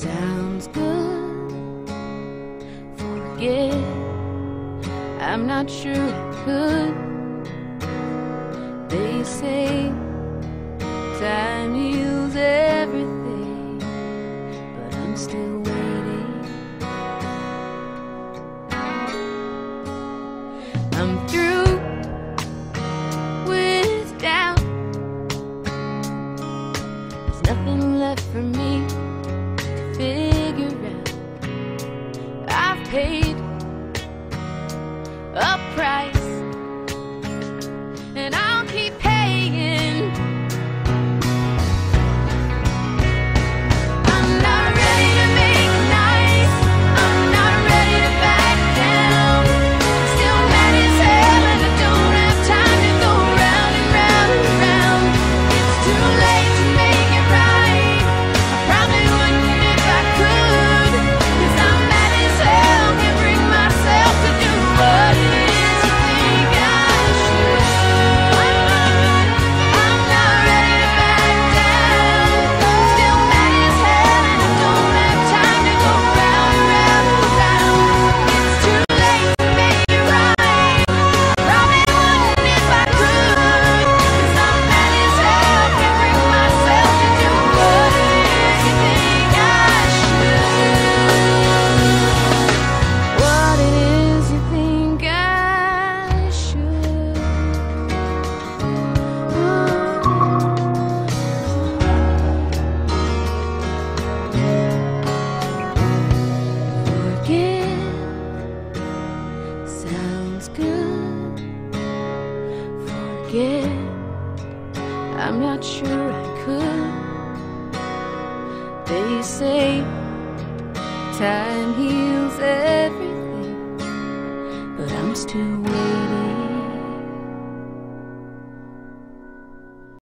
sounds good. Forget, I'm not sure I could. They say time heals everything, but I'm still waiting. I'm through with doubt. There's nothing left for me figure out. forget. I'm not sure I could. They say time heals everything, but I'm still waiting.